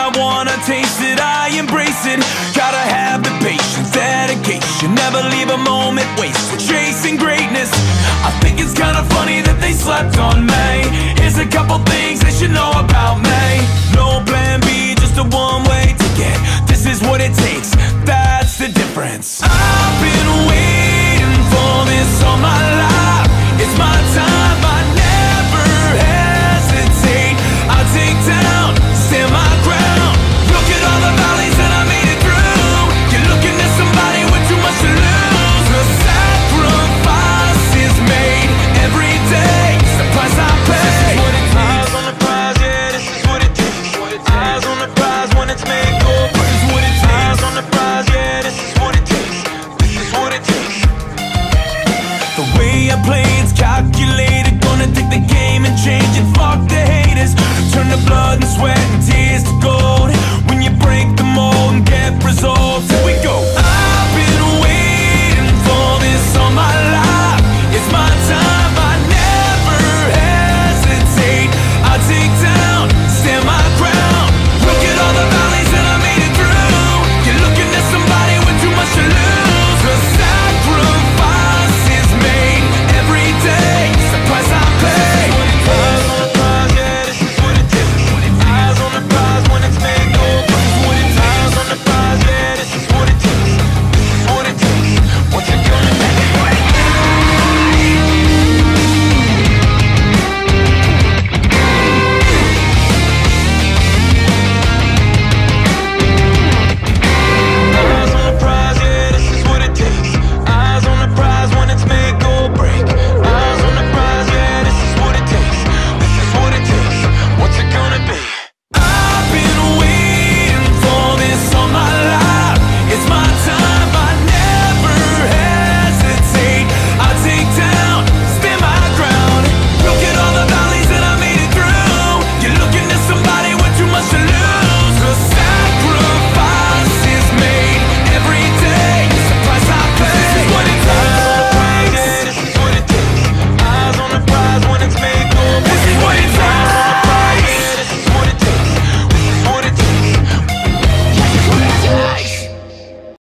I wanna taste it, I embrace it. Gotta have the patience, dedication, never leave a moment wasted. Chasing greatness. I think it's kinda funny that they slept on me. Here's a couple things they should know about me. No plan B, just a one way ticket. This is what it takes, that's the difference. I've been waiting for this all my life.